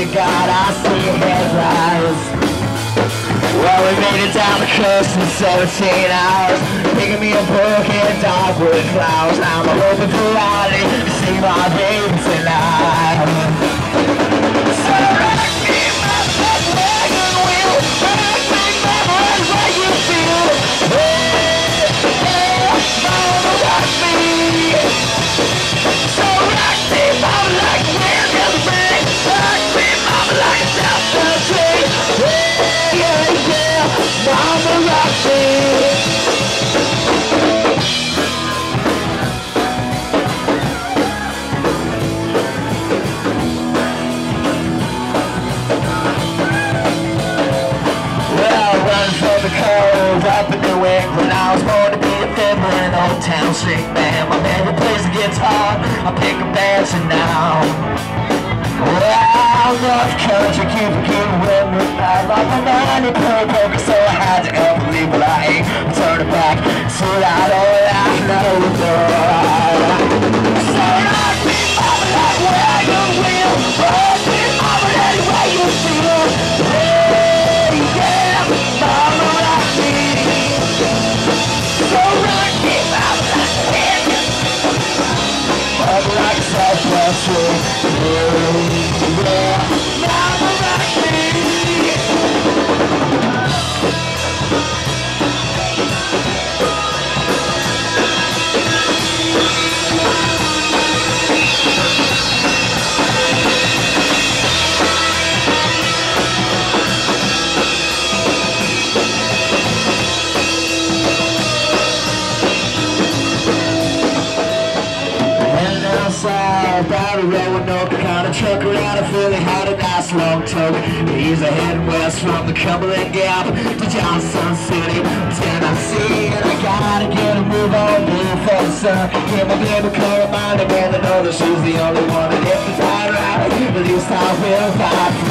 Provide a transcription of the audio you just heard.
to God, I see head rise. Well, we made it down the coast in 17 hours. Picking me a broken dog with flowers I'm hoping for Ollie to see my baby. Town band. My plays the guitar, I pick up dancing now. Well, North Country, keep it good with. I love my money, play It back, so I don't I know the door. So me, mama, like where you will. Rock me, mama, any way you feel. Hey, me. So. Yeah, Roanoke a truck around a Philly had a nice long toke He's a heading west from the Cumberland Gap To Johnson City, Tennessee. And I gotta get a move on before the sun Get my baby call reminder man to know that she's the only one That if the fight right, at least I will fight